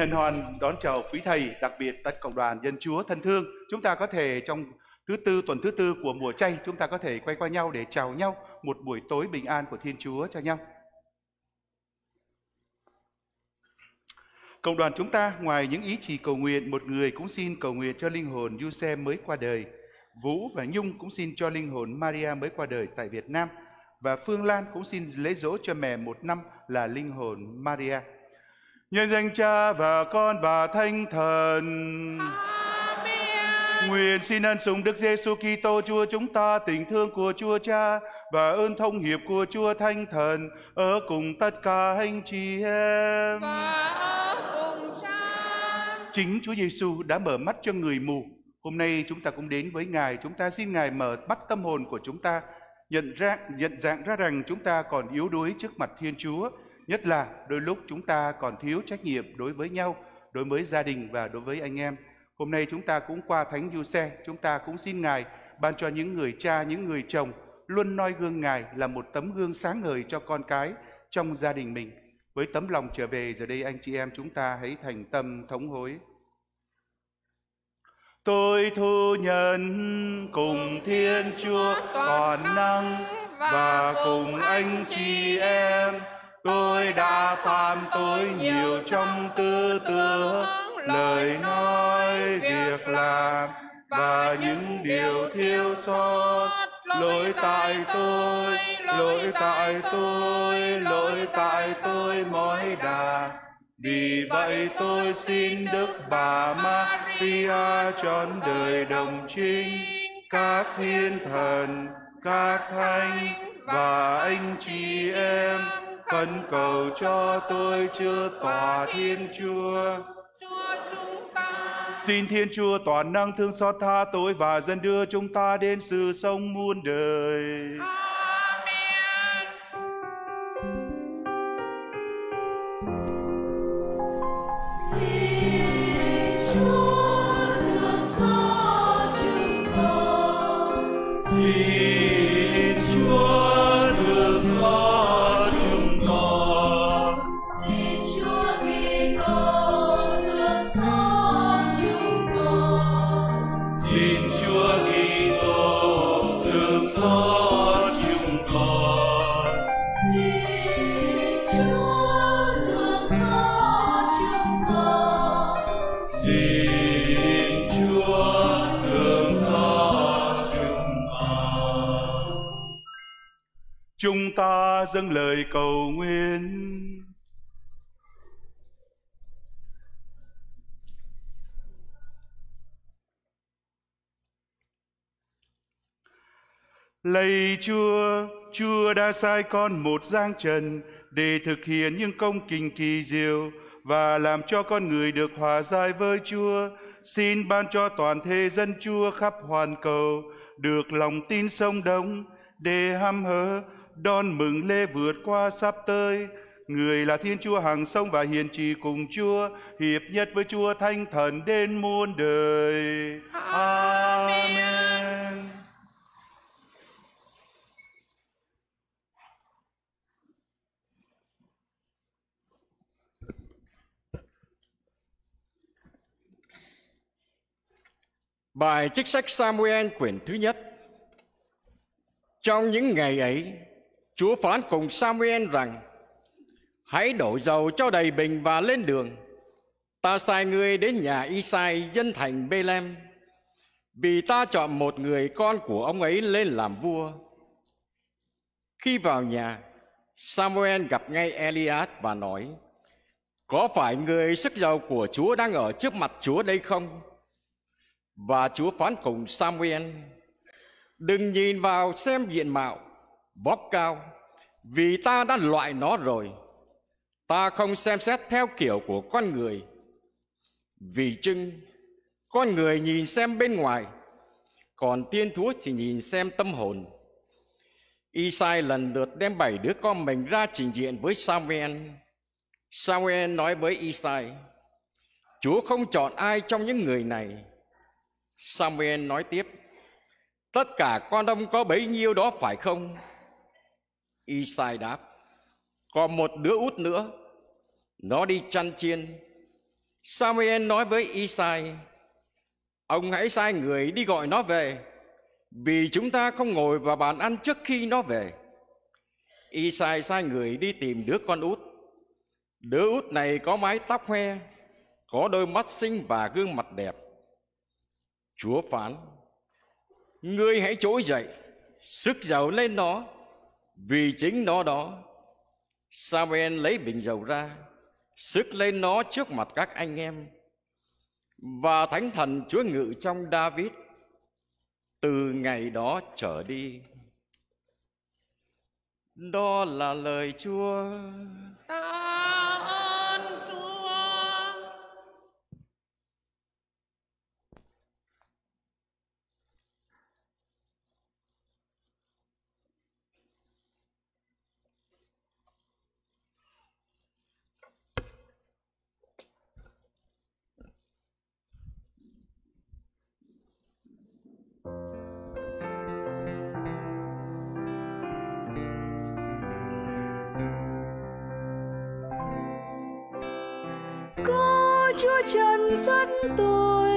hân hoan đón chào quý thầy, đặc biệt tất cộng đoàn dân Chúa thân thương. Chúng ta có thể trong thứ tư tuần thứ tư của mùa chay, chúng ta có thể quay qua nhau để chào nhau một buổi tối bình an của Thiên Chúa cho nhau. Cộng đoàn chúng ta ngoài những ý chỉ cầu nguyện, một người cũng xin cầu nguyện cho linh hồn Giuse mới qua đời. Vũ và Nhung cũng xin cho linh hồn Maria mới qua đời tại Việt Nam. Và Phương Lan cũng xin lễ dỗ cho mẹ một năm là linh hồn Maria. Nhân danh cha và con và thánh thần. Amen. Nguyện xin ân sủng Đức Giêsu Kitô Chúa chúng ta, tình thương của Chúa Cha và ơn thông hiệp của Chúa Thánh Thần ở cùng tất cả anh chị em. Và ở cùng cha. Chính Chúa Giêsu đã mở mắt cho người mù. Hôm nay chúng ta cũng đến với Ngài, chúng ta xin Ngài mở mắt tâm hồn của chúng ta, nhận ra nhận dạng ra rằng chúng ta còn yếu đuối trước mặt Thiên Chúa Nhất là đôi lúc chúng ta còn thiếu trách nhiệm đối với nhau, đối với gia đình và đối với anh em. Hôm nay chúng ta cũng qua Thánh Du Xe, chúng ta cũng xin Ngài ban cho những người cha, những người chồng luôn noi gương Ngài là một tấm gương sáng ngời cho con cái trong gia đình mình. Với tấm lòng trở về, giờ đây anh chị em chúng ta hãy thành tâm thống hối. Tôi thu nhận cùng Thiên Chúa toàn năng và cùng anh chị em tôi đã phạm tội nhiều trong tư tưởng. Lời nói việc làm và những điều thiếu sót. Lỗi tại tôi lỗi tại tôi lỗi tại tôi mỗi đà. Vì vậy tôi xin Đức Bà Maria trọn đời đồng trinh các thiên thần, các thánh và anh chị em khẩn cầu cho tôi chưa tòa Thiên Chúa. Chúa chúng ta. Xin Thiên Chúa toàn năng thương xót tha tôi và dân đưa chúng ta đến sự sống muôn đời. Amen. Dâng lời cầu nguyện. Lạy Chúa, Chúa đã sai con một giang trần để thực hiện những công trình kỳ diệu và làm cho con người được hòa giải với Chúa. Xin ban cho toàn thể dân Chúa khắp hoàn cầu được lòng tin sông đông để hăm hở đón mừng lễ vượt qua sắp tới. Người là Thiên Chúa hàng sông và hiền trì cùng Chúa, hiệp nhất với Chúa Thánh Thần đến muôn đời. Amen. Bài trích sách Samuel quyển thứ nhất Trong những ngày ấy, Chúa phán cùng Samuel rằng Hãy đổ dầu cho đầy bình và lên đường. Ta sai ngươi đến nhà Isai dân thành Bethlehem Vì ta chọn một người con của ông ấy lên làm vua. Khi vào nhà, Samuel gặp ngay Eliad và nói Có phải người sức giàu của Chúa đang ở trước mặt Chúa đây không? Và Chúa phán cùng Samuel Đừng nhìn vào xem diện mạo. Bóp cao. Vì ta đã loại nó rồi Ta không xem xét theo kiểu của con người. Vì chưng Con người nhìn xem bên ngoài Còn tiên thú chỉ nhìn xem tâm hồn. Isai lần lượt đem bảy đứa con mình ra trình diện với Samuel. Samuel nói với Isai Chúa không chọn ai trong những người này. Samuel nói tiếp, tất cả con đông có bấy nhiêu đó phải không? Isai đáp, còn một đứa út nữa, nó đi chăn chiên. Samuel nói với Isai, ông hãy sai người đi gọi nó về, vì chúng ta không ngồi vào bàn ăn trước khi nó về. Isai sai người đi tìm đứa con út. Đứa út này có mái tóc hoe, có đôi mắt xinh và gương mặt đẹp. Chúa phán, ngươi hãy trỗi dậy, sức giàu lên nó, vì chính nó đó. Samuel lấy bình dầu ra, sức lên nó trước mặt các anh em. Và thánh thần Chúa ngự trong David từ ngày đó trở đi. Đó là lời Chúa. Đó dẫn tôi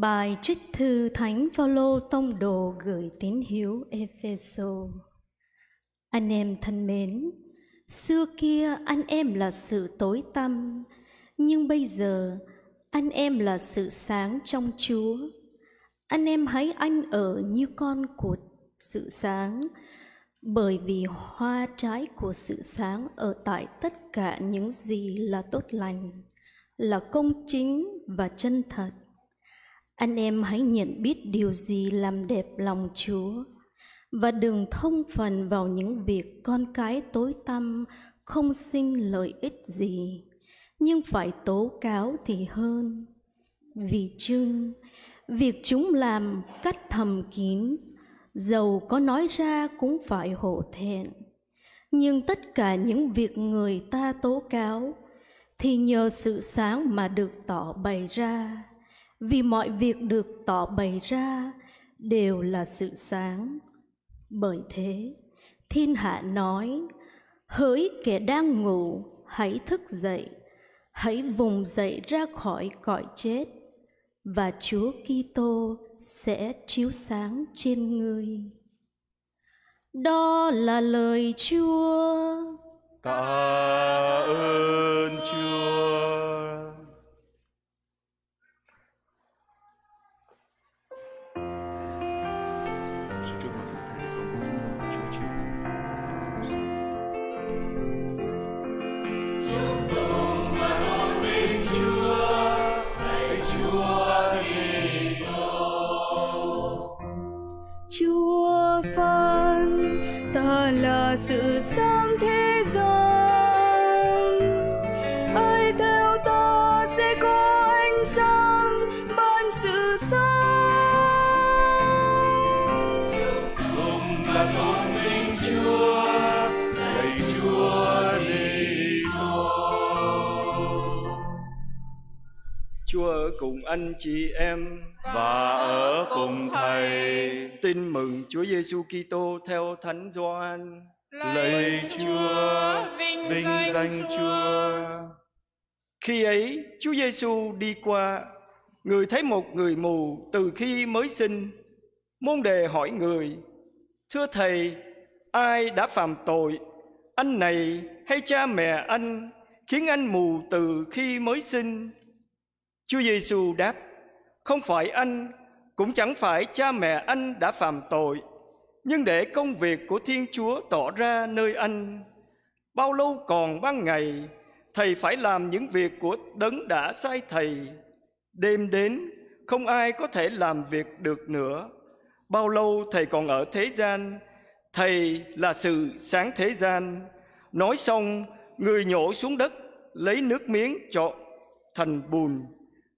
Bài trích thư Thánh Phaolô tông đồ gửi tín hữu Epheso. Anh em thân mến, xưa kia anh em là sự tối tăm, nhưng bây giờ anh em là sự sáng trong Chúa. Anh em hãy anh ở như con của sự sáng, bởi vì hoa trái của sự sáng ở tại tất cả những gì là tốt lành, là công chính và chân thật anh em hãy nhận biết điều gì làm đẹp lòng Chúa và đừng thông phần vào những việc con cái tối tăm không sinh lợi ích gì, nhưng phải tố cáo thì hơn. Vì chưng, việc chúng làm cách thầm kín, dầu có nói ra cũng phải hổ thẹn. Nhưng tất cả những việc người ta tố cáo thì nhờ sự sáng mà được tỏ bày ra vì mọi việc được tỏ bày ra đều là sự sáng. Bởi thế, thiên hạ nói, hỡi kẻ đang ngủ, hãy thức dậy, hãy vùng dậy ra khỏi cõi chết, và chúa kitô sẽ chiếu sáng trên ngươi. Đó là lời chúa. Tạ ơn Chúa. Chúa sự sáng thế gian. Ai theo ta sẽ có ánh sáng ban sự sáng. Cùng là tôn vinh chúa lạy chúa đi chúa ở cùng anh chị em và ở cùng thầy. Tin mừng Chúa Giêsu Kitô theo Thánh Gioan lạy Chúa vinh danh Chúa. Khi ấy Chúa Giêsu đi qua người thấy một người mù từ khi mới sinh. Môn đề hỏi người thưa thầy ai đã phạm tội? Anh này hay cha mẹ anh khiến anh mù từ khi mới sinh? Chúa Giêsu đáp không phải anh cũng chẳng phải cha mẹ anh đã phạm tội nhưng để công việc của thiên chúa tỏ ra nơi anh, bao lâu còn ban ngày, thầy phải làm những việc của đấng đã sai thầy. Đêm đến, không ai có thể làm việc được nữa. Bao lâu thầy còn ở thế gian, thầy là sự sáng thế gian. Nói xong, người nhổ xuống đất, lấy nước miếng trộn thành bùn,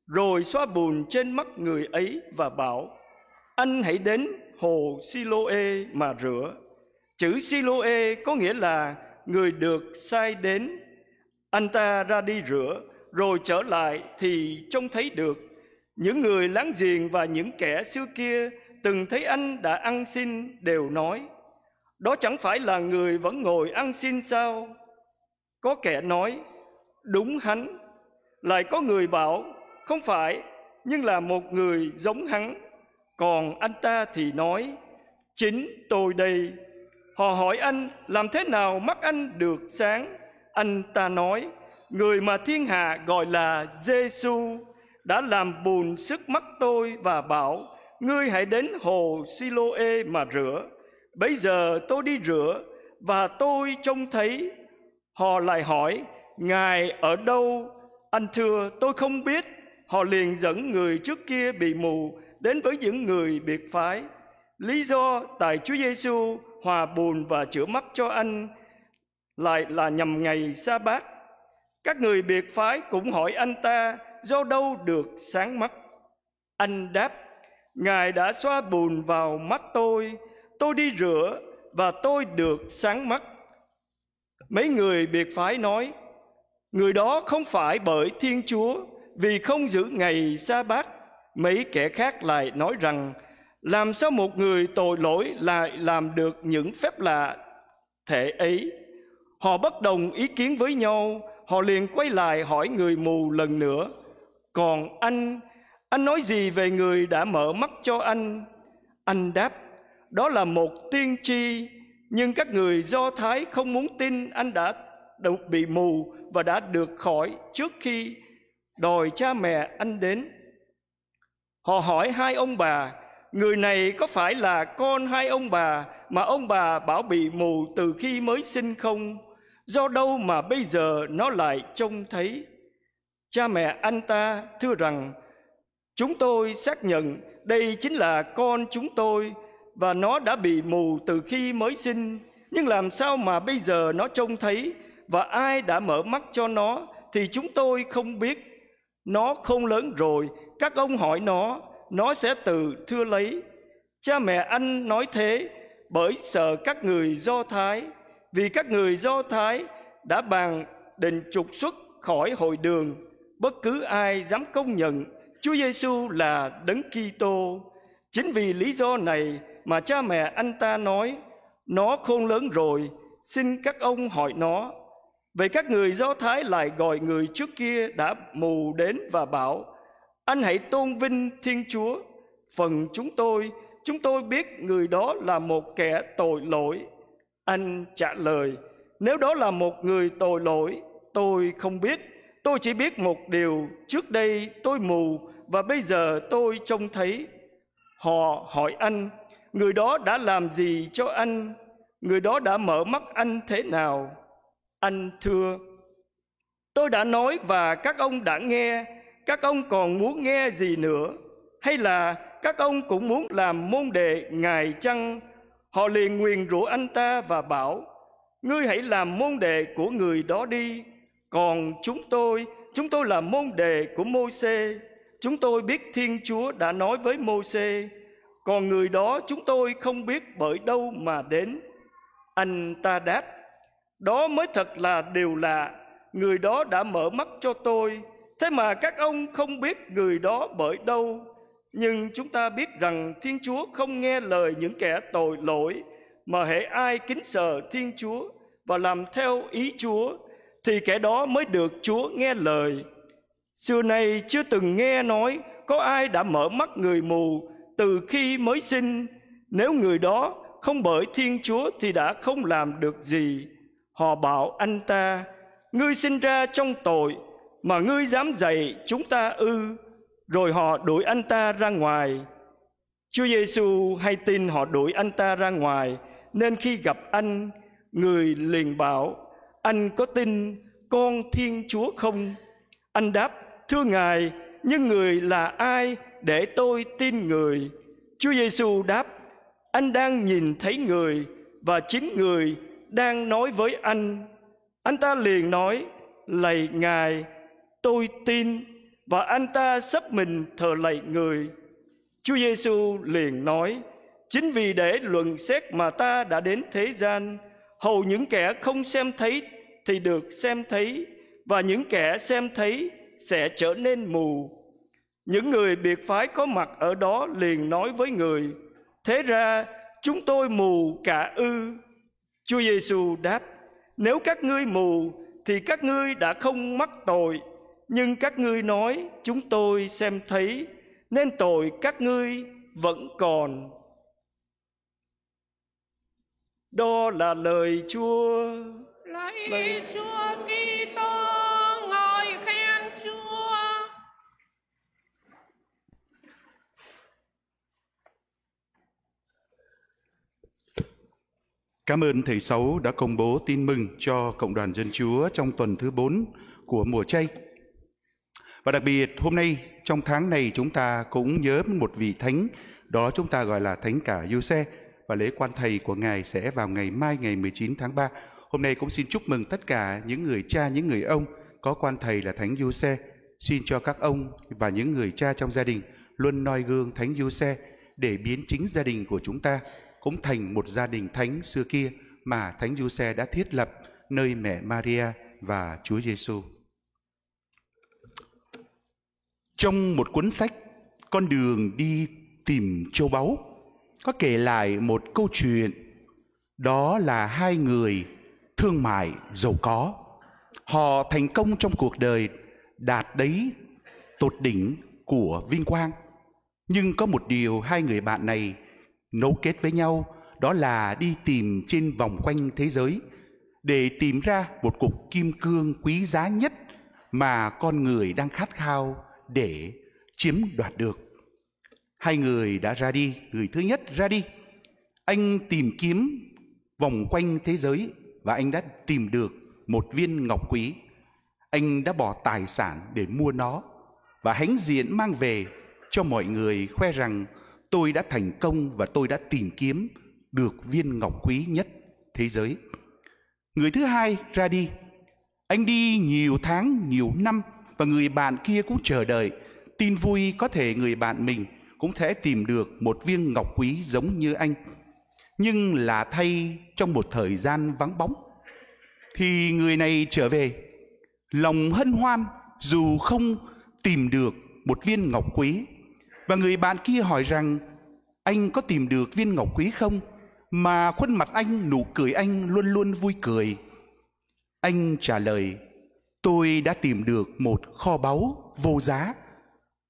rồi xóa bùn trên mắt người ấy và bảo, anh hãy đến hồ Siloe mà rửa. Chữ Siloe có nghĩa là người được sai đến. Anh ta ra đi rửa, rồi trở lại thì trông thấy được. Những người láng giềng và những kẻ xưa kia từng thấy anh đã ăn xin đều nói, đó chẳng phải là người vẫn ngồi ăn xin sao? Có kẻ nói, đúng hắn. Lại có người bảo, không phải, nhưng là một người giống hắn còn anh ta thì nói, chính tôi đây. Họ hỏi anh, làm thế nào mắt anh được sáng? Anh ta nói, người mà thiên hạ gọi là Giêsu đã làm buồn sức mắt tôi và bảo, ngươi hãy đến hồ Siloe mà rửa. Bây giờ tôi đi rửa và tôi trông thấy. Họ lại hỏi, ngài ở đâu? Anh thưa, tôi không biết. Họ liền dẫn người trước kia bị mù đến với những người biệt phái. Lý do tại Chúa Giêsu hòa buồn và chữa mắt cho anh lại là nhằm ngày sa bát. Các người biệt phái cũng hỏi anh ta do đâu được sáng mắt. Anh đáp, Ngài đã xoa bùn vào mắt tôi, tôi đi rửa và tôi được sáng mắt. Mấy người biệt phái nói, Người đó không phải bởi Thiên Chúa vì không giữ ngày sa bát mấy kẻ khác lại nói rằng, làm sao một người tội lỗi lại làm được những phép lạ thể ấy? Họ bất đồng ý kiến với nhau, họ liền quay lại hỏi người mù lần nữa, còn anh anh nói gì về người đã mở mắt cho anh? Anh đáp, đó là một tiên tri, nhưng các người do thái không muốn tin anh đã bị mù và đã được khỏi trước khi đòi cha mẹ anh đến. Họ hỏi hai ông bà, người này có phải là con hai ông bà mà ông bà bảo bị mù từ khi mới sinh không? Do đâu mà bây giờ nó lại trông thấy? Cha mẹ anh ta thưa rằng, chúng tôi xác nhận đây chính là con chúng tôi và nó đã bị mù từ khi mới sinh. Nhưng làm sao mà bây giờ nó trông thấy và ai đã mở mắt cho nó thì chúng tôi không biết. Nó không lớn rồi các ông hỏi nó nó sẽ từ thưa lấy cha mẹ anh nói thế bởi sợ các người do thái vì các người do thái đã bàn định trục xuất khỏi hội đường bất cứ ai dám công nhận Chúa Giêsu là đấng Kitô. Chính vì lý do này mà cha mẹ anh ta nói nó khôn lớn rồi, xin các ông hỏi nó. Vậy các người Do Thái lại gọi người trước kia đã mù đến và bảo anh hãy tôn vinh Thiên Chúa. Phần chúng tôi, chúng tôi biết người đó là một kẻ tội lỗi. Anh trả lời, nếu đó là một người tội lỗi, tôi không biết. Tôi chỉ biết một điều, trước đây tôi mù và bây giờ tôi trông thấy. Họ hỏi anh, người đó đã làm gì cho anh? Người đó đã mở mắt anh thế nào? Anh thưa, tôi đã nói và các ông đã nghe các ông còn muốn nghe gì nữa? Hay là các ông cũng muốn làm môn đệ ngài chăng? Họ liền nguyền rủa anh ta và bảo ngươi hãy làm môn đệ của người đó đi. Còn chúng tôi chúng tôi là môn đệ của mô xê chúng tôi biết thiên chúa đã nói với mô xê còn người đó chúng tôi không biết bởi đâu mà đến. Anh ta đáp đó mới thật là điều lạ người đó đã mở mắt cho tôi Thế mà các ông không biết người đó bởi đâu. Nhưng chúng ta biết rằng Thiên Chúa không nghe lời những kẻ tội lỗi, mà hễ ai kính sợ Thiên Chúa và làm theo ý Chúa, thì kẻ đó mới được Chúa nghe lời. Xưa nay chưa từng nghe nói có ai đã mở mắt người mù từ khi mới sinh, nếu người đó không bởi Thiên Chúa thì đã không làm được gì. Họ bảo anh ta, ngươi sinh ra trong tội, mà ngươi dám dạy chúng ta ư? Rồi họ đuổi anh ta ra ngoài. Chúa giêsu hay tin họ đuổi anh ta ra ngoài nên khi gặp anh người liền bảo anh có tin con thiên chúa không? Anh đáp thưa ngài nhưng người là ai để tôi tin người? Chúa giêsu đáp anh đang nhìn thấy người và chính người đang nói với anh. Anh ta liền nói, lạy ngài, tôi tin và anh ta sắp mình thờ lạy người. Chúa giêsu liền nói, chính vì để luận xét mà ta đã đến thế gian, hầu những kẻ không xem thấy thì được xem thấy và những kẻ xem thấy sẽ trở nên mù. Những người biệt phái có mặt ở đó liền nói với người, thế ra chúng tôi mù cả ư chúa giêsu đáp, nếu các ngươi mù, thì các ngươi đã không mắc tội. Nhưng các ngươi nói, chúng tôi xem thấy, nên tội các ngươi vẫn còn. Đó là lời chúa. Lạy chúa kitô ngợi khen chúa Cảm ơn Thầy Sáu đã công bố tin mừng cho Cộng đoàn Dân Chúa trong tuần thứ 4 của mùa chay. Và đặc biệt hôm nay trong tháng này chúng ta cũng nhớ một vị thánh đó chúng ta gọi là Thánh cả Giuse và lễ quan thầy của ngài sẽ vào ngày mai ngày 19 tháng 3. Hôm nay cũng xin chúc mừng tất cả những người cha, những người ông có quan thầy là Thánh Giuse. Xin cho các ông và những người cha trong gia đình luôn noi gương Thánh Giuse để biến chính gia đình của chúng ta cũng thành một gia đình thánh xưa kia mà Thánh Giuse đã thiết lập nơi mẹ Maria và Chúa Giêsu. Trong một cuốn sách, Con đường đi tìm châu báu có kể lại một câu chuyện đó là hai người thương mại giàu có. Họ thành công trong cuộc đời đạt đấy tột đỉnh của vinh quang. Nhưng có một điều hai người bạn này nấu kết với nhau đó là đi tìm trên vòng quanh thế giới để tìm ra một cục kim cương quý giá nhất mà con người đang khát khao để chiếm đoạt được. Hai người đã ra đi, người thứ nhất ra đi. Anh tìm kiếm vòng quanh thế giới và anh đã tìm được một viên ngọc quý. Anh đã bỏ tài sản để mua nó và hãnh diện mang về cho mọi người khoe rằng tôi đã thành công và tôi đã tìm kiếm được viên ngọc quý nhất thế giới. Người thứ hai ra đi. Anh đi nhiều tháng, nhiều năm và người bạn kia cũng chờ đợi. Tin vui có thể người bạn mình cũng thể tìm được một viên ngọc quý giống như anh. Nhưng là thay trong một thời gian vắng bóng. Thì người này trở về. Lòng hân hoan dù không tìm được một viên ngọc quý và người bạn kia hỏi rằng, anh có tìm được viên ngọc quý không? Mà khuôn mặt anh, nụ cười anh luôn luôn vui cười. Anh trả lời, tôi đã tìm được một kho báu vô giá.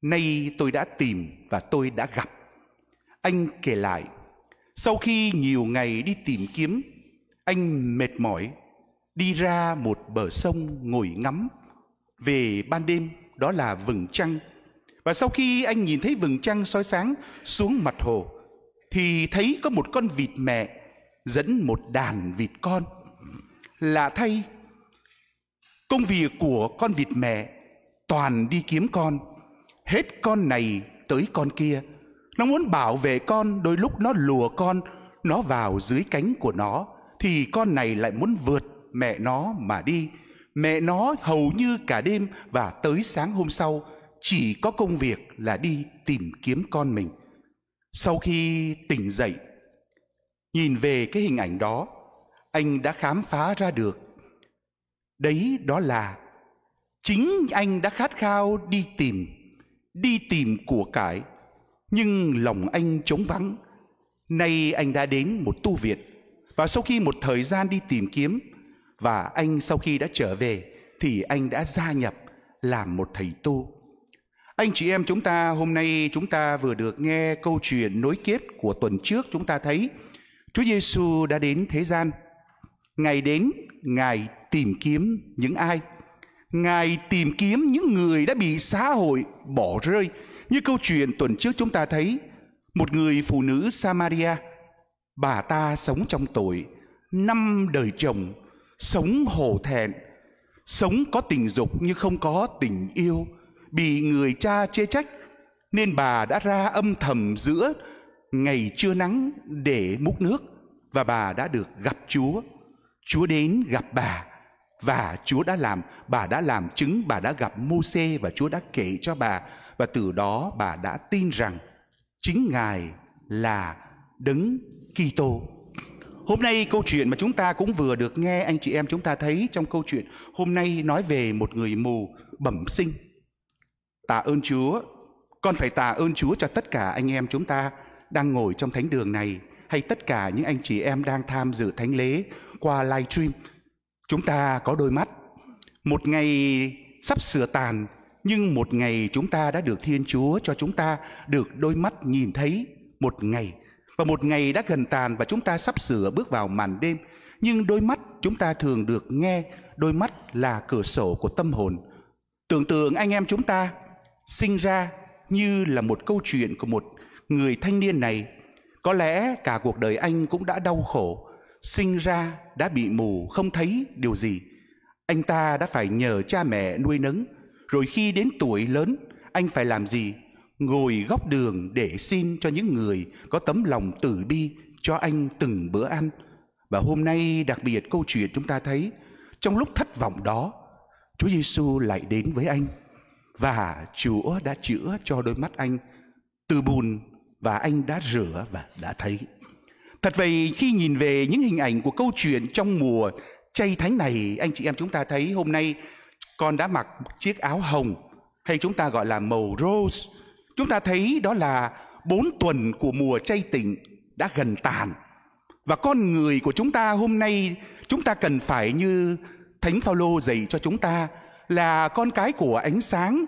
Nay tôi đã tìm và tôi đã gặp. Anh kể lại, sau khi nhiều ngày đi tìm kiếm, anh mệt mỏi, đi ra một bờ sông ngồi ngắm. Về ban đêm, đó là vầng trăng và sau khi anh nhìn thấy vầng trăng soi sáng xuống mặt hồ thì thấy có một con vịt mẹ dẫn một đàn vịt con lạ thay Công việc của con vịt mẹ toàn đi kiếm con, hết con này tới con kia. Nó muốn bảo vệ con, đôi lúc nó lùa con, nó vào dưới cánh của nó, thì con này lại muốn vượt mẹ nó mà đi. Mẹ nó hầu như cả đêm và tới sáng hôm sau chỉ có công việc là đi tìm kiếm con mình. Sau khi tỉnh dậy, nhìn về cái hình ảnh đó, anh đã khám phá ra được Đấy đó là Chính anh đã khát khao đi tìm, đi tìm của cải, nhưng lòng anh trống vắng. Nay anh đã đến một tu viện và sau khi một thời gian đi tìm kiếm và anh sau khi đã trở về thì anh đã gia nhập làm một thầy tu. Anh chị em chúng ta hôm nay chúng ta vừa được nghe câu chuyện nối kết của tuần trước chúng ta thấy Chúa Giêsu đã đến thế gian. Ngài đến, Ngài tìm kiếm những ai? Ngài tìm kiếm những người đã bị xã hội bỏ rơi. Như câu chuyện tuần trước chúng ta thấy một người phụ nữ Samaria, bà ta sống trong tội, năm đời chồng, sống hổ thẹn, sống có tình dục nhưng không có tình yêu, bị người cha chê trách, nên bà đã ra âm thầm giữa ngày trưa nắng để múc nước và bà đã được gặp Chúa. Chúa đến gặp bà và Chúa đã làm, bà đã làm chứng, bà đã gặp Môse và Chúa đã kể cho bà và từ đó bà đã tin rằng chính Ngài là đấng Kitô. Hôm nay câu chuyện mà chúng ta cũng vừa được nghe anh chị em chúng ta thấy trong câu chuyện hôm nay nói về một người mù bẩm sinh. Tạ ơn Chúa, con phải tạ ơn Chúa cho tất cả anh em chúng ta đang ngồi trong thánh đường này hay tất cả những anh chị em đang tham dự thánh lễ qua live stream. Chúng ta có đôi mắt. Một ngày sắp sửa tàn nhưng một ngày chúng ta đã được Thiên Chúa cho chúng ta được đôi mắt nhìn thấy một ngày và một ngày đã gần tàn và chúng ta sắp sửa bước vào màn đêm nhưng đôi mắt chúng ta thường được nghe đôi mắt là cửa sổ của tâm hồn tưởng tượng anh em chúng ta sinh ra như là một câu chuyện của một người thanh niên này. Có lẽ cả cuộc đời anh cũng đã đau khổ, sinh ra đã bị mù, không thấy điều gì. Anh ta đã phải nhờ cha mẹ nuôi nấng, rồi khi đến tuổi lớn, anh phải làm gì? Ngồi góc đường để xin cho những người có tấm lòng từ bi cho anh từng bữa ăn. Và hôm nay đặc biệt câu chuyện chúng ta thấy, trong lúc thất vọng đó, Chúa Giêsu lại đến với anh và Chúa đã chữa cho đôi mắt anh từ bùn và anh đã rửa và đã thấy. Thật vậy, khi nhìn về những hình ảnh của câu chuyện trong mùa chay thánh này, anh chị em chúng ta thấy hôm nay con đã mặc chiếc áo hồng hay chúng ta gọi là màu rose chúng ta thấy đó là bốn tuần của mùa chay tịnh đã gần tàn và con người của chúng ta hôm nay, chúng ta cần phải như thánh phaolô dạy cho chúng ta là con cái của ánh sáng.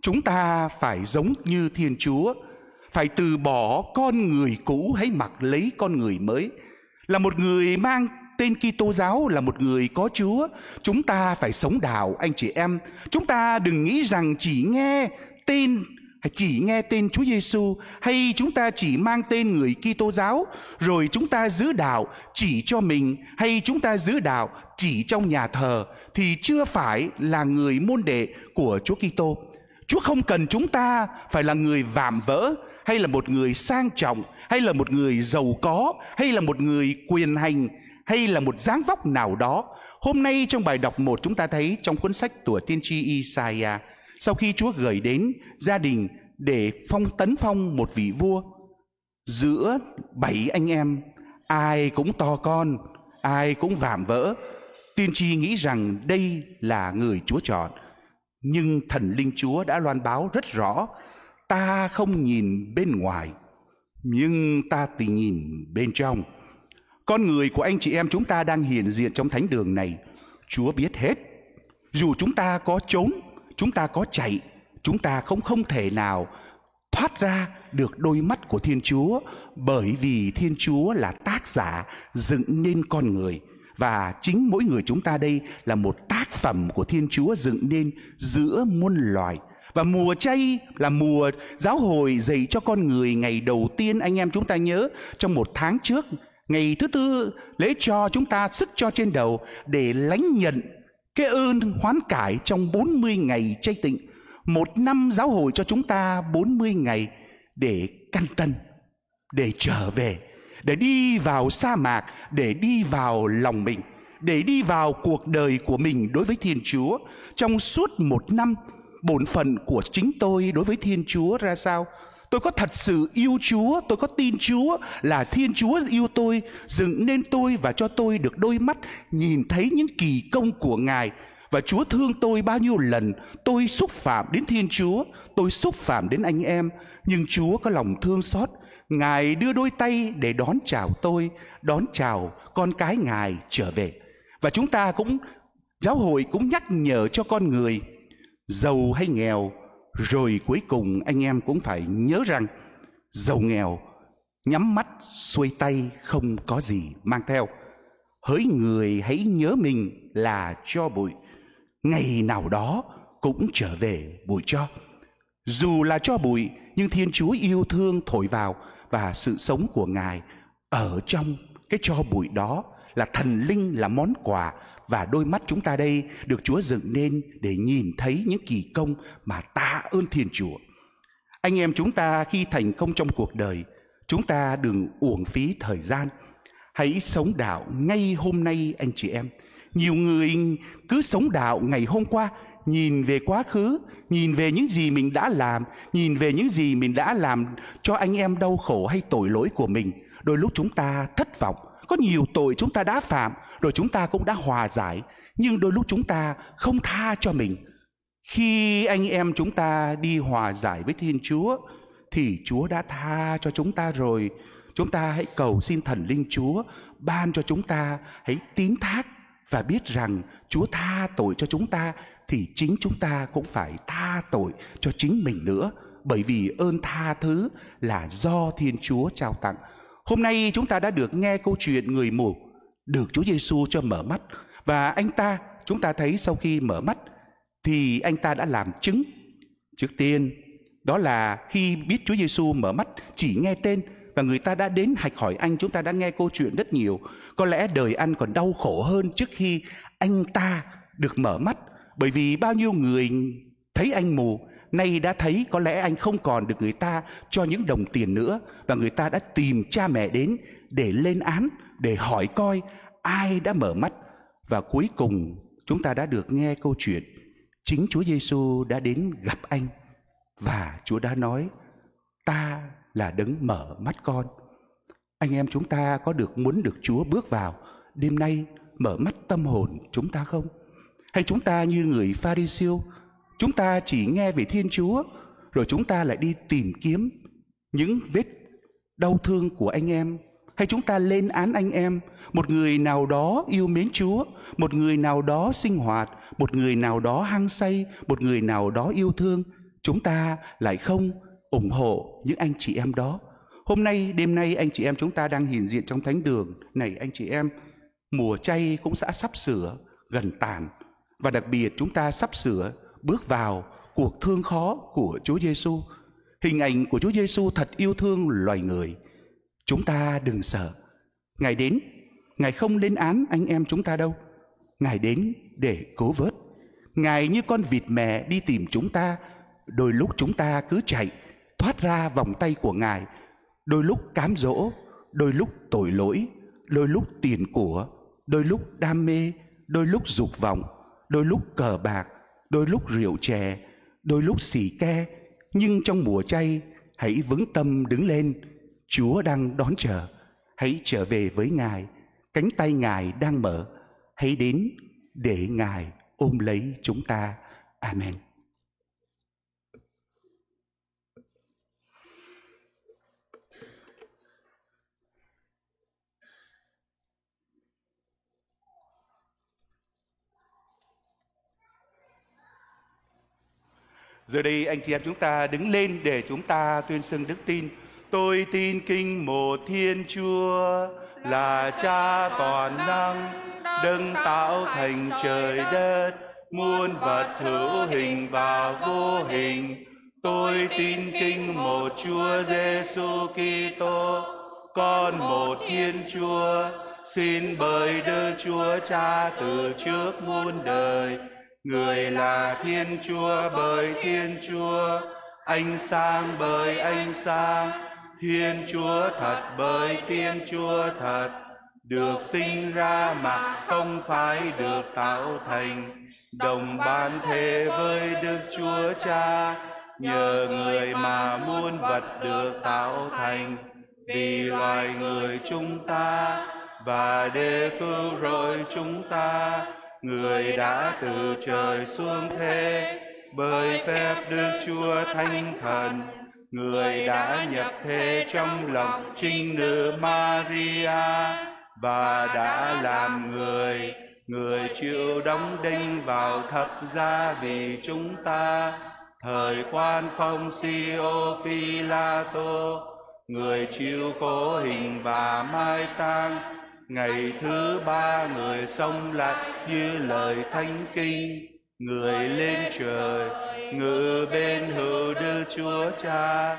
Chúng ta phải giống như thiên chúa phải từ bỏ con người cũ hãy mặc lấy con người mới. Là một người mang tên Kitô giáo là một người có Chúa, chúng ta phải sống đạo anh chị em. Chúng ta đừng nghĩ rằng chỉ nghe tên chỉ nghe tên Chúa Giêsu hay chúng ta chỉ mang tên người Kitô giáo. Rồi chúng ta giữ đạo chỉ cho mình hay chúng ta giữ đạo chỉ trong nhà thờ thì chưa phải là người môn đệ của Chúa Kitô. Chúa không cần chúng ta phải là người vạm vỡ, hay là một người sang trọng, hay là một người giàu có, hay là một người quyền hành, hay là một dáng vóc nào đó. Hôm nay trong bài đọc một chúng ta thấy trong cuốn sách của tiên tri Isaiah, sau khi Chúa gửi đến gia đình để phong tấn phong một vị vua, giữa bảy anh em, ai cũng to con, ai cũng vạm vỡ tiên tri nghĩ rằng đây là người chúa chọn, nhưng thần linh chúa đã loan báo rất rõ, ta không nhìn bên ngoài, nhưng ta thì nhìn bên trong. Con người của anh chị em chúng ta đang hiện diện trong thánh đường này, chúa biết hết. Dù chúng ta có trốn, chúng ta có chạy, chúng ta không không thể nào thoát ra được đôi mắt của thiên chúa, bởi vì thiên chúa là tác giả dựng nên con người và chính mỗi người chúng ta đây là một tác phẩm của thiên chúa dựng nên giữa muôn loài và mùa chay là mùa giáo hội dạy cho con người ngày đầu tiên anh em chúng ta nhớ trong một tháng trước ngày thứ tư lễ cho chúng ta sức cho trên đầu để lãnh nhận cái ơn hoán cải trong 40 ngày chay tịnh. Một năm giáo hội cho chúng ta 40 ngày để căn tân, để trở về, để đi vào sa mạc, để đi vào lòng mình, để đi vào cuộc đời của mình đối với Thiên Chúa. Trong suốt một năm, bổn phận của chính tôi đối với Thiên Chúa ra sao? Tôi có thật sự yêu Chúa, tôi có tin Chúa là Thiên Chúa yêu tôi, dựng nên tôi và cho tôi được đôi mắt nhìn thấy những kỳ công của Ngài và Chúa thương tôi bao nhiêu lần tôi xúc phạm đến Thiên Chúa, tôi xúc phạm đến anh em, nhưng Chúa có lòng thương xót, Ngài đưa đôi tay để đón chào tôi, đón chào con cái Ngài trở về. Và chúng ta cũng giáo hội cũng nhắc nhở cho con người giàu hay nghèo rồi cuối cùng anh em cũng phải nhớ rằng giàu nghèo nhắm mắt xuôi tay không có gì mang theo hỡi người hãy nhớ mình là cho bụi ngày nào đó cũng trở về bụi cho dù là cho bụi nhưng thiên chúa yêu thương thổi vào và sự sống của ngài ở trong cái cho bụi đó là thần linh là món quà và đôi mắt chúng ta đây được Chúa dựng nên để nhìn thấy những kỳ công mà ta ơn Thiên Chúa. Anh em chúng ta khi thành công trong cuộc đời, chúng ta đừng uổng phí thời gian. Hãy sống đạo ngay hôm nay anh chị em. Nhiều người cứ sống đạo ngày hôm qua, nhìn về quá khứ, nhìn về những gì mình đã làm, nhìn về những gì mình đã làm cho anh em đau khổ hay tội lỗi của mình. Đôi lúc chúng ta thất vọng, có nhiều tội chúng ta đã phạm rồi chúng ta cũng đã hòa giải. Nhưng đôi lúc chúng ta không tha cho mình. Khi anh em chúng ta đi hòa giải với thiên chúa thì chúa đã tha cho chúng ta rồi. Chúng ta hãy cầu xin thần linh chúa ban cho chúng ta hãy tín thác và biết rằng chúa tha tội cho chúng ta thì chính chúng ta cũng phải tha tội cho chính mình nữa, bởi vì ơn tha thứ là do thiên chúa trao tặng. Hôm nay chúng ta đã được nghe câu chuyện người mù, được Chúa Giêsu cho mở mắt. Và anh ta, chúng ta thấy sau khi mở mắt, thì anh ta đã làm chứng. Trước tiên, đó là khi biết Chúa Giêsu mở mắt, chỉ nghe tên và người ta đã đến hạch hỏi anh, chúng ta đã nghe câu chuyện rất nhiều. Có lẽ đời anh còn đau khổ hơn trước khi anh ta được mở mắt bởi vì bao nhiêu người thấy anh mù, nay đã thấy có lẽ anh không còn được người ta cho những đồng tiền nữa. Và người ta đã tìm cha mẹ đến để lên án, để hỏi coi ai đã mở mắt. Và cuối cùng, chúng ta đã được nghe câu chuyện, chính Chúa Giêsu đã đến gặp anh. Và Chúa đã nói, ta là đấng mở mắt con. Anh em chúng ta có được, muốn được Chúa bước vào đêm nay mở mắt tâm hồn chúng ta không? Hay chúng ta như người Pharisêu chúng ta chỉ nghe về Thiên Chúa rồi chúng ta lại đi tìm kiếm những vết đau thương của anh em hay chúng ta lên án anh em một người nào đó yêu mến Chúa, một người nào đó sinh hoạt, một người nào đó hăng say, một người nào đó yêu thương, chúng ta lại không ủng hộ những anh chị em đó. Hôm nay, đêm nay anh chị em chúng ta đang hiện diện trong thánh đường. Này anh chị em, mùa chay cũng sẽ sắp sửa, gần tàn. Và đặc biệt chúng ta sắp sửa bước vào cuộc thương khó của Chúa Giêsu. Hình ảnh của Chúa Giêsu thật yêu thương loài người. Chúng ta đừng sợ. Ngài đến, Ngài không lên án anh em chúng ta đâu. Ngài đến để cứu vớt. Ngài như con vịt mẹ đi tìm chúng ta. Đôi lúc chúng ta cứ chạy, thoát ra vòng tay của Ngài. Đôi lúc cám dỗ, đôi lúc tội lỗi, đôi lúc tiền của, đôi lúc đam mê, đôi lúc dục vọng, đôi lúc cờ bạc, đôi lúc rượu chè, đôi lúc xì ke, nhưng trong mùa chay hãy vững tâm đứng lên, Chúa đang đón chờ. Hãy trở về với Ngài, cánh tay Ngài đang mở, hãy đến để Ngài ôm lấy chúng ta. Amen. Giờ đây anh chị em chúng ta đứng lên để chúng ta tuyên xưng đức tin. Tôi tin kinh một Thiên Chúa là Cha toàn năng, đấng tạo thành trời đất, muôn vật hữu hình và vô hình. Tôi tin kinh một Chúa Giêsu Kitô, con một Thiên Chúa, xin bởi Đức Chúa Cha từ trước muôn đời người là thiên chúa, bởi thiên chúa. Anh sang bởi anh sang thiên chúa thật, bởi thiên chúa thật. Được sinh ra mà không phải được tạo thành. Đồng ban thế với đức chúa cha. Nhờ người mà muôn vật được tạo thành. Vì loài người chúng ta và để cứu rỗi chúng ta người đã từ trời xuống thế bởi phép Đức Chúa Thánh Thần, người đã nhập thế trong lòng trinh nữ Maria và đã làm người, người chịu đóng đinh vào thập giá vì chúng ta. Thời quan phong Siô Phi La Tô, người chịu khổ hình và mai tang, ngày thứ ba người sống lại như lời thánh kinh. người lên trời ngự bên hữu đức chúa cha.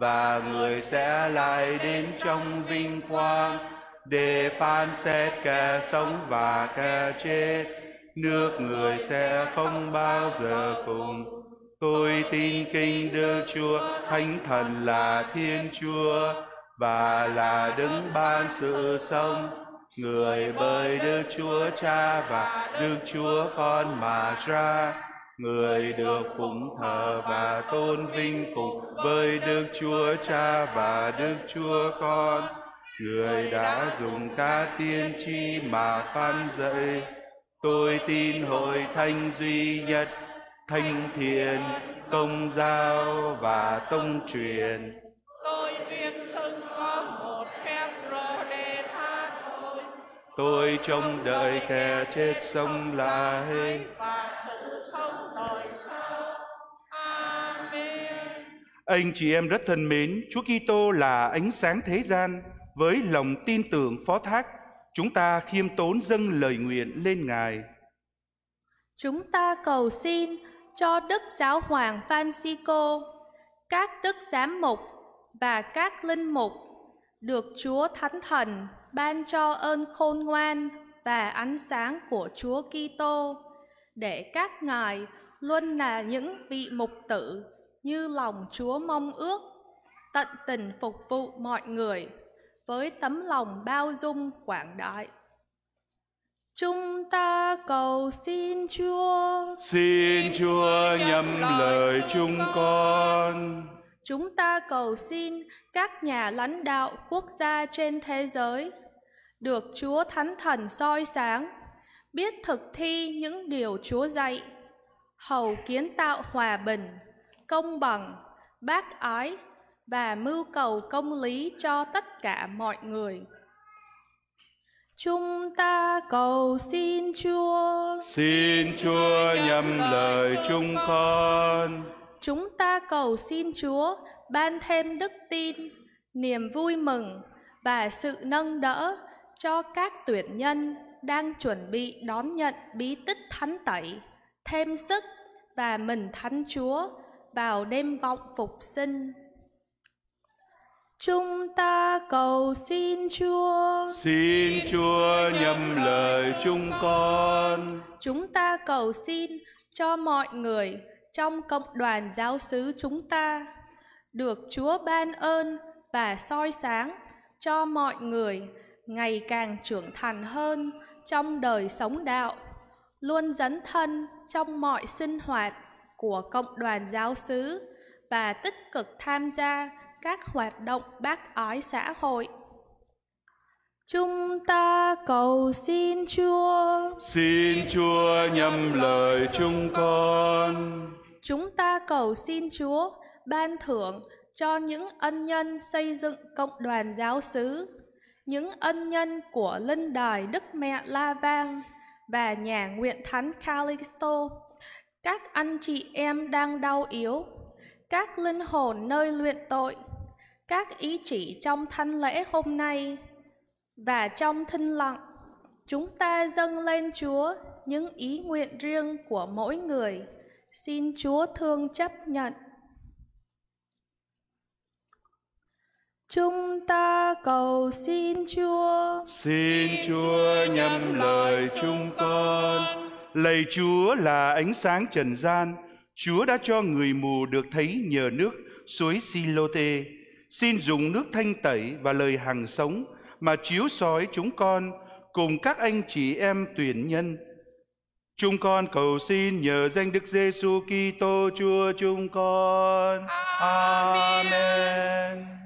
Và người sẽ lại đến trong vinh quang để phán xét kẻ sống và kẻ chết. Nước người sẽ không bao giờ cùng. Tôi tin kinh đức chúa thánh thần là thiên chúa và là đứng ban sự sống người bởi Đức Chúa Cha và Đức Chúa Con mà ra, người được phụng thờ và tôn vinh cùng với Đức Chúa Cha và Đức Chúa Con, người đã dùng các tiên tri mà phán dạy. Tôi tin hội thánh duy nhất, thanh thiền công giáo và tông truyền. Tôi trông đợi kẻ chết sống lại và sự sống đời sau. Amen. Anh chị em rất thân mến, Chúa Kitô là ánh sáng thế gian. Với lòng tin tưởng phó thác, chúng ta khiêm tốn dâng lời nguyện lên Ngài. Chúng ta cầu xin cho Đức Giáo Hoàng Francisco, các đức giám mục và các linh mục được Chúa Thánh Thần ban cho ơn khôn ngoan và ánh sáng của Chúa Kitô để các ngài luôn là những vị mục tử như lòng Chúa mong ước, tận tình phục vụ mọi người với tấm lòng bao dung quảng đại. Chúng ta cầu xin Chúa. Xin Chúa nhầm lời chúng con. Chúng ta cầu xin các nhà lãnh đạo quốc gia trên thế giới được Chúa Thánh Thần soi sáng, biết thực thi những điều Chúa dạy, hầu kiến tạo hòa bình, công bằng, bác ái và mưu cầu công lý cho tất cả mọi người. Chúng ta cầu xin Chúa. Xin Chúa nhầm lời chúng con. Chúng ta cầu xin Chúa ban thêm đức tin, niềm vui mừng và sự nâng đỡ cho các tuyển nhân đang chuẩn bị đón nhận bí tích thánh tẩy, thêm sức và mình thánh Chúa vào đêm vọng phục sinh. Chúng ta cầu xin Chúa. Xin Chúa nhầm lời chúng con. Chúng ta cầu xin cho mọi người trong cộng đoàn giáo xứ chúng ta được Chúa ban ơn và soi sáng cho mọi người ngày càng trưởng thành hơn trong đời sống đạo, luôn dấn thân trong mọi sinh hoạt của cộng đoàn giáo xứ và tích cực tham gia các hoạt động bác ái xã hội. Chúng ta cầu xin Chúa. Xin Chúa nhầm lời chúng con. Chúng ta cầu xin Chúa ban thưởng cho những ân nhân xây dựng cộng đoàn giáo xứ những ân nhân của linh đài Đức Mẹ La Vang và nhà nguyện thánh Calixto, các anh chị em đang đau yếu, các linh hồn nơi luyện tội, các ý chỉ trong thanh lễ hôm nay và trong thinh lặng, chúng ta dâng lên Chúa những ý nguyện riêng của mỗi người. Xin Chúa thương chấp nhận. Chúng ta cầu xin Chúa. Xin Chúa nhầm lời chúng con. Lạy Chúa là ánh sáng trần gian. Chúa đã cho người mù được thấy nhờ nước suối Silote. Xin dùng nước thanh tẩy và lời hằng sống mà chiếu soi chúng con cùng các anh chị em tuyển nhân. Chúng con cầu xin nhờ danh Đức Giêsu Kitô Chúa chúng con. Amen. Amen.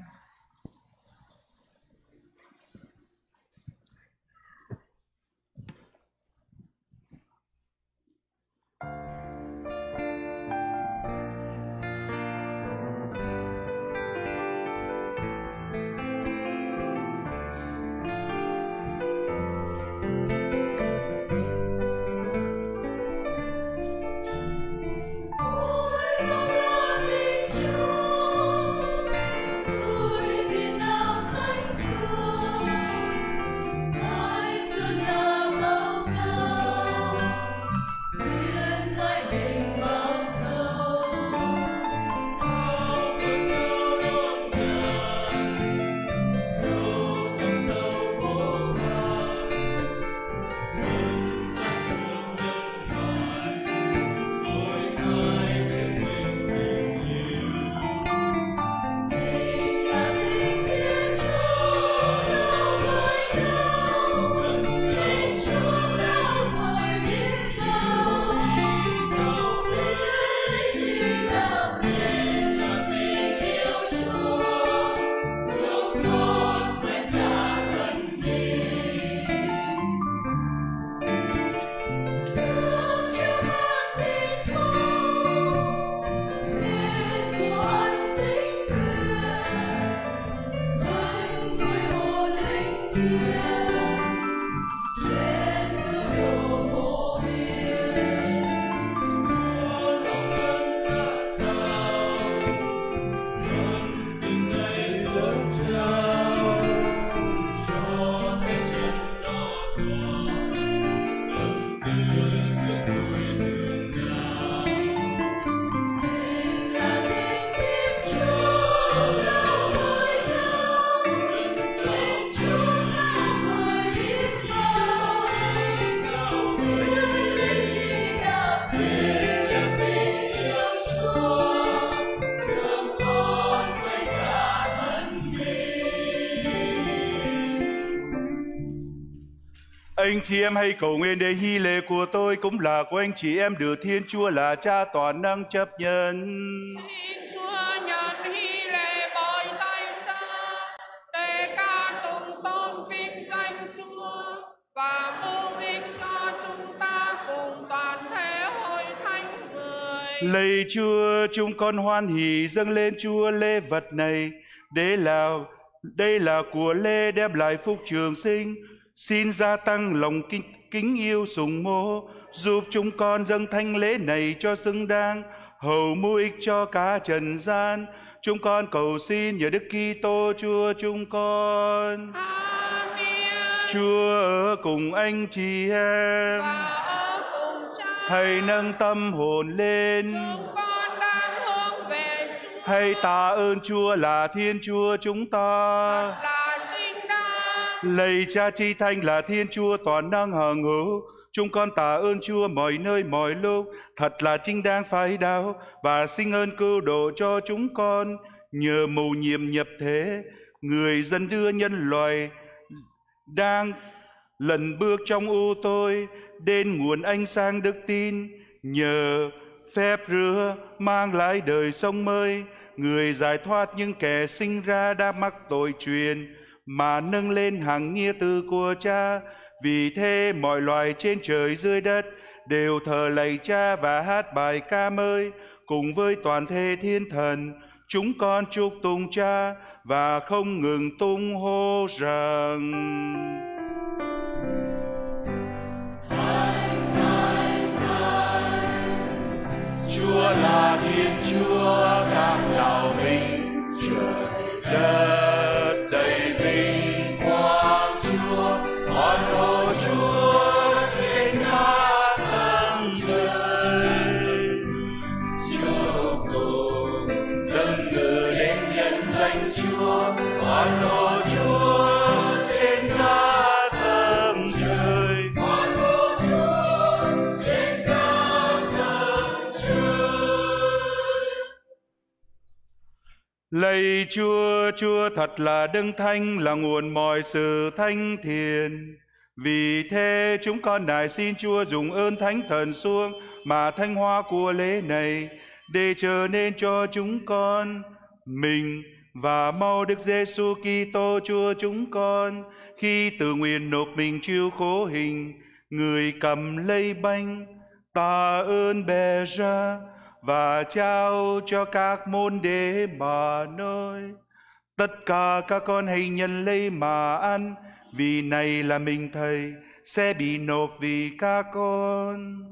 Chị em hãy cầu nguyện để hy lễ của tôi cũng là của anh chị em được Thiên Chúa là Cha toàn năng chấp nhận. Xin Chúa nhận hy lễ bởi tay xa để ca tụng tôn vinh danh Chúa và mưu ích cho chúng ta cùng toàn thể hội thánh người. Lạy Chúa, chúng con hoan hỷ dâng lên Chúa lễ vật này để là đây là của lễ đem lại phúc trường sinh. Xin gia tăng lòng kính, kính yêu sùng mô, giúp chúng con dâng thanh lễ này cho xứng đáng, hầu mưu ích cho cả trần gian. Chúng con cầu xin nhờ Đức Kitô Chúa chúng con. Amen. Chúa ở cùng anh chị em, Và ở cùng cha hãy nâng tâm hồn lên. chúng con đang hướng về Chúa Hãy tạ ơn Chúa là Thiên Chúa chúng ta. là. Lạy Cha Chi Thanh là Thiên Chúa toàn năng hằng hữu. Chúng con tạ ơn Chúa mọi nơi mọi lúc, thật là chính đáng phải đạo và xin ơn cứu độ cho chúng con. Nhờ mầu nhiệm nhập thế, người dân đưa nhân loại đang lần bước trong u tôi đến nguồn ánh sáng đức tin nhờ phép rửa mang lại đời sống mới người giải thoát những kẻ sinh ra đã mắc tội truyền mà nâng lên hàng nghĩa từ của cha. Vì thế mọi loài trên trời dưới đất đều thờ lạy cha và hát bài ca mới cùng với toàn thể thiên thần, chúng con chúc tụng cha và không ngừng tung hô rằng. Chúa là Thiên Chúa đang đạo mình trời đất. Lạy Chúa, Chúa thật là đấng thánh là nguồn mọi sự thanh thiền. Vì thế chúng con nài xin Chúa dùng ơn thánh thần xuống mà thanh hoa của lễ này để trở nên cho chúng con mình và mau Đức Giêsu Kitô Chúa chúng con khi tự nguyện nộp mình chịu khổ hình người cầm lấy bánh tạ ơn bè ra và trao cho các môn đệ mà nói tất cả các con hãy nhận lấy mà ăn, vì này là mình thầy sẽ bị nộp vì các con.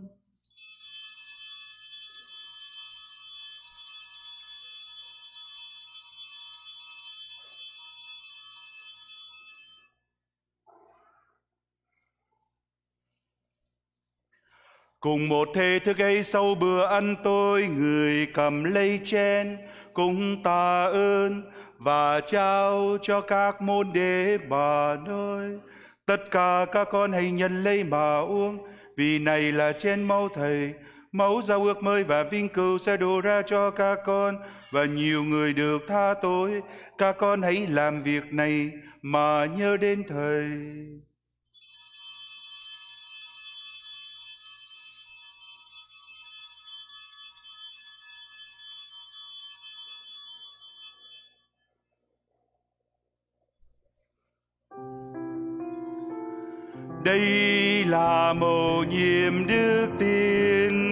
Cùng một thế thức ấy sau bữa ăn tôi người cầm lấy chén cùng tạ ơn và trao cho các môn đệ bà nơi tất cả các con hãy nhận lấy mà uống, vì này là chén máu thầy. Máu giao ước mới và vinh cửu sẽ đổ ra cho các con, và nhiều người được tha tội. Các con hãy làm việc này mà nhớ đến thầy. Đây là mầu nhiệm đức tin.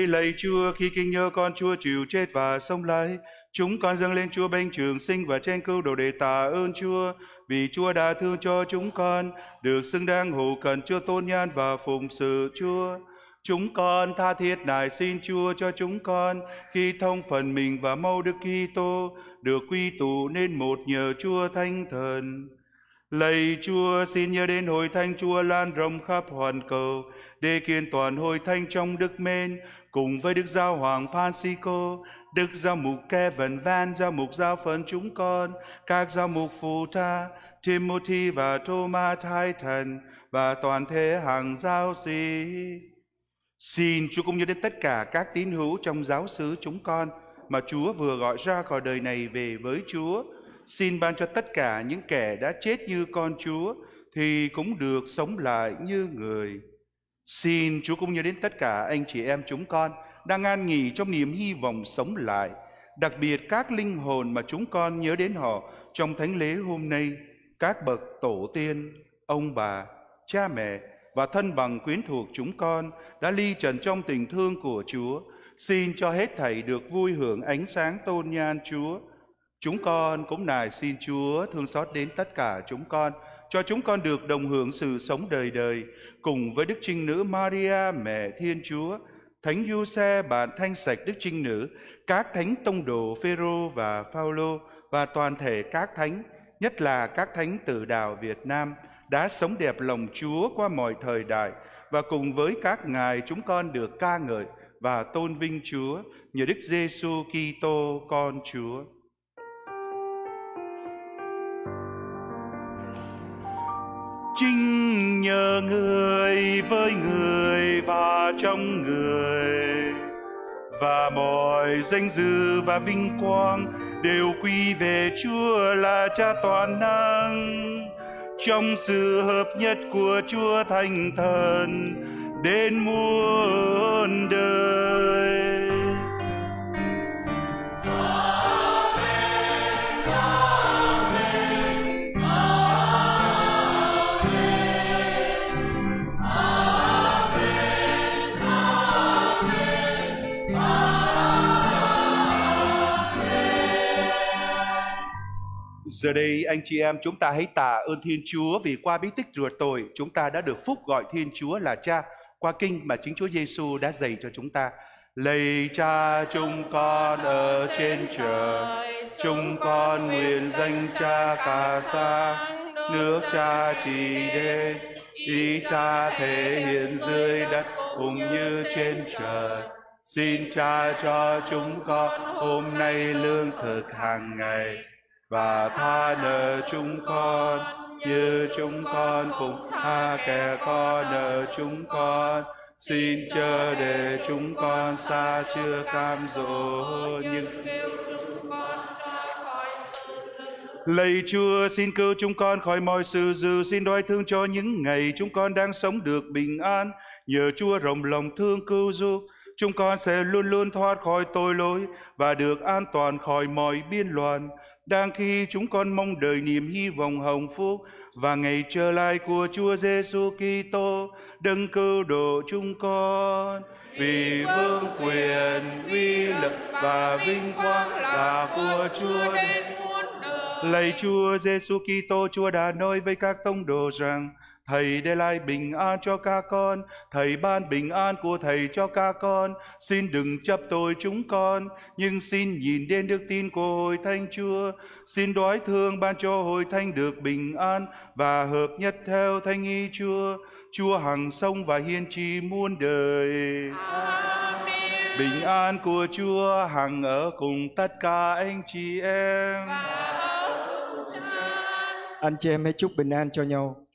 Vì vậy lạy Chúa khi kinh nhớ con Chúa chịu chết và sống lại, chúng con dâng lên Chúa bênh trường sinh và trên cứu độ để tạ ơn Chúa, vì Chúa đã thương cho chúng con, được xứng đáng hữu cần Chúa tôn nhan và phụng sự Chúa. Chúng con tha thiết nài xin Chúa cho chúng con khi thông phần mình và mau Đức Kitô được quy tụ nên một nhờ Chúa Thánh Thần. Lạy Chúa, xin nhớ đến hội thánh Chúa lan rộng khắp hoàn cầu, để kiện toàn hội thánh trong đức mến, cùng với Đức Giáo Hoàng Francisco, Đức Giáo mục Kevin Van, Giáo mục Giáo phận chúng con, các Giáo mục phụ tha Timothy và Thomas Titan và toàn thể hàng giáo sĩ. Xin Chúa cũng như đến tất cả các tín hữu trong giáo xứ chúng con mà Chúa vừa gọi ra khỏi đời này về với Chúa. Xin ban cho tất cả những kẻ đã chết như con Chúa thì cũng được sống lại như người. Xin Chúa cũng như đến tất cả anh chị em chúng con đang an nghỉ trong niềm hy vọng sống lại, đặc biệt các linh hồn mà chúng con nhớ đến họ trong thánh lễ hôm nay, các bậc tổ tiên, ông bà, cha mẹ và thân bằng quyến thuộc chúng con đã ly trần trong tình thương của Chúa. Xin cho hết thảy được vui hưởng ánh sáng tôn nhan Chúa. Chúng con cũng nài xin Chúa thương xót đến tất cả chúng con, cho chúng con được đồng hưởng sự sống đời đời cùng với Đức Trinh Nữ Maria, Mẹ Thiên Chúa, Thánh Giuse bạn thanh sạch Đức Trinh Nữ, các thánh tông đồ Phêrô và Phaolô và toàn thể các thánh, nhất là các thánh tử đạo Việt Nam đã sống đẹp lòng Chúa qua mọi thời đại và cùng với các ngài chúng con được ca ngợi và tôn vinh Chúa nhờ Đức Giêsu Kitô con Chúa. Chính nhờ người với người và trong người và mọi danh dự và vinh quang đều quy về Chúa là Cha toàn năng trong sự hợp nhất của Chúa Thánh Thần, đến muôn đời. Giờ đây anh chị em chúng ta hãy tạ ơn Thiên Chúa vì qua bí tích rửa tội chúng ta đã được phúc gọi Thiên Chúa là Cha qua kinh mà chính Chúa Giêsu đã dạy cho chúng ta. Lạy Cha chúng con ở trên trời, chúng con nguyện danh Cha cả xa nước Cha chỉ đến, ý Cha thể hiện dưới đất cũng như trên trời. Xin Cha cho chúng con hôm nay lương thực hàng ngày và tha nợ chúng con như chúng con cũng tha kẻ có nợ chúng con. Xin chờ để chúng con xa chưa cam dỗ nhưng Lạy Chúa, xin cứu chúng con khỏi mọi sự dữ, xin đoái thương cho những ngày chúng con đang sống được bình an. Nhờ Chúa rộng lòng thương cứu giúp, chúng con sẽ luôn luôn thoát khỏi tội lỗi và được an toàn khỏi mọi biên loạn đang khi chúng con mong đợi niềm hy vọng hồng phúc và ngày trở lại của Chúa Giêsu Kitô, đấng cứu độ chúng con. Vì vương quyền, uy lực và vinh quang là của Chúa đến muôn đời. Lạy Chúa Giêsu Kitô, Chúa đã nói với các tông đồ rằng Thầy để lại bình an cho các con, Thầy ban bình an của Thầy cho các con. Xin đừng chấp tội chúng con, nhưng xin nhìn đến đức tin của hội thánh Chúa. Xin đoái thương ban cho hội thánh được bình an và hợp nhất theo thánh ý Chúa. Chúa hằng sông và hiên trì muôn đời. Amen. Bình an của Chúa hằng ở cùng tất cả anh chị em. Anh chị em hãy chúc bình an cho nhau.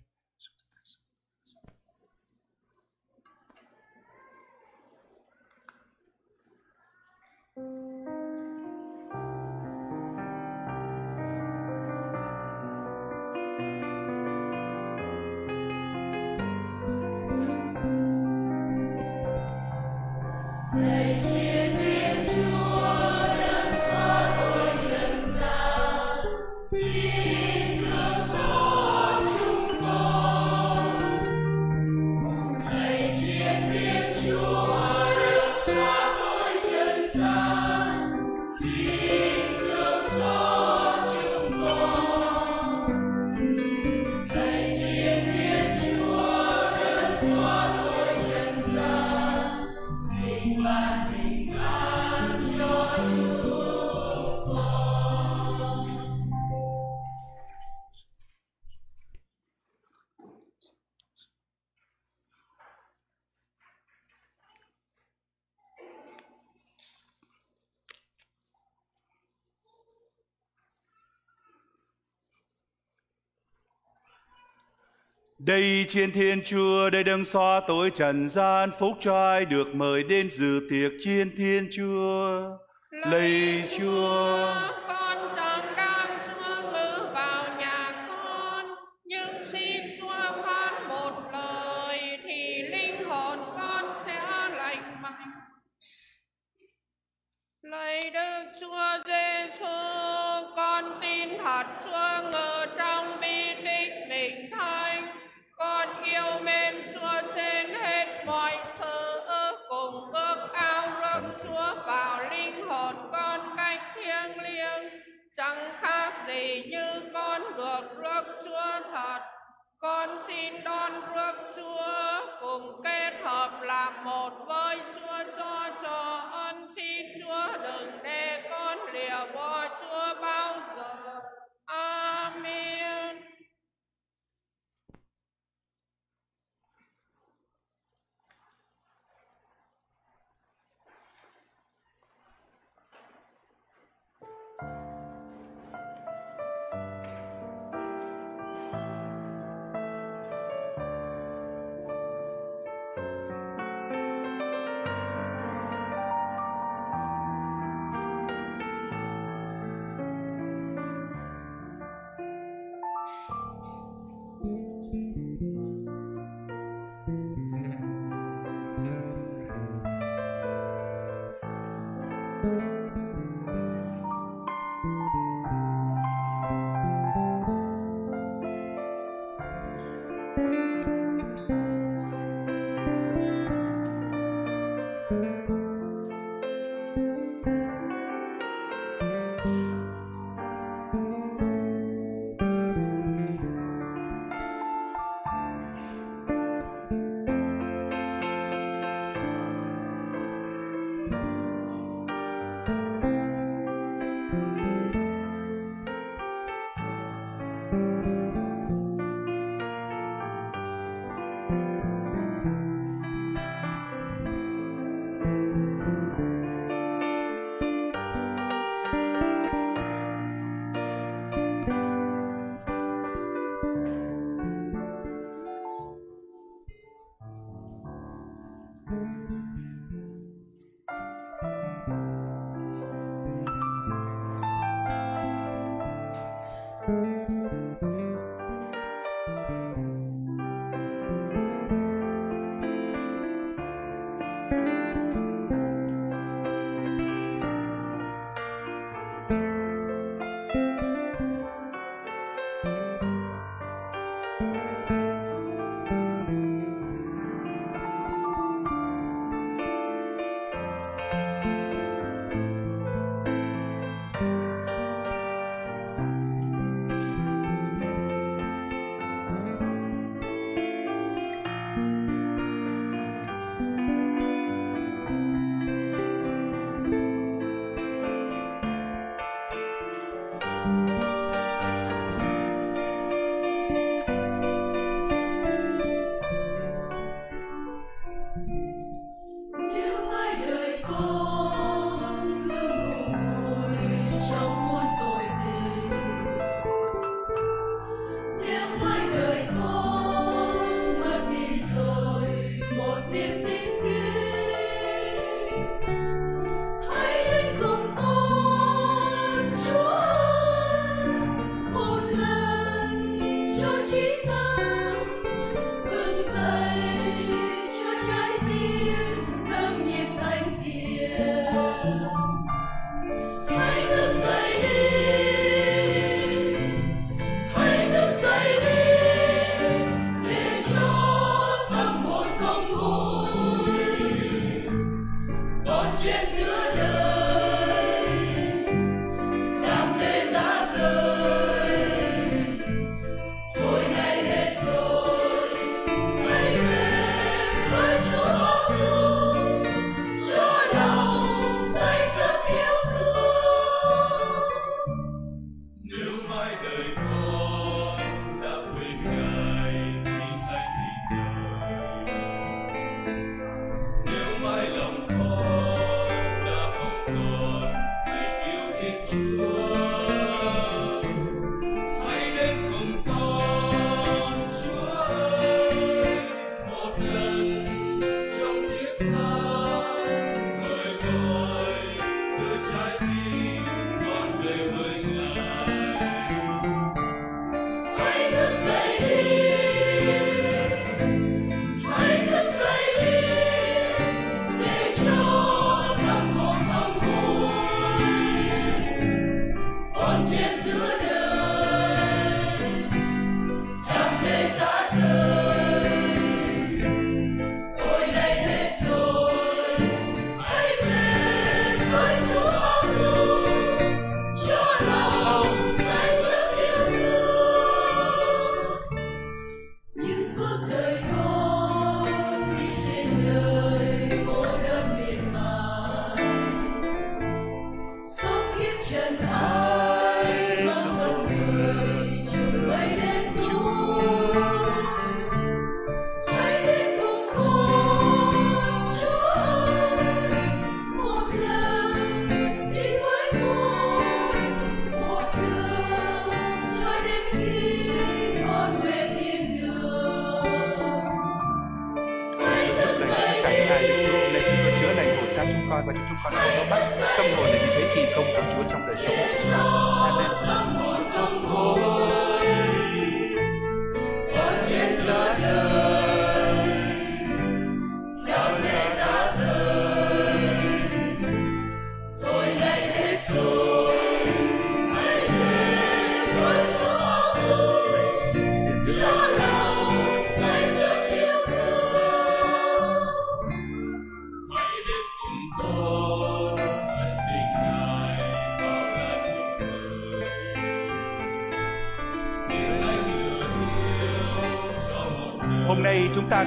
Đây trên thiên chúa, đây đấng xóa tối trần gian, phúc cho ai được mời đến dự tiệc trên thiên chúa. Lạy chúa. chúa. Con xin đón rước Chúa cùng kết hợp làm một với Chúa.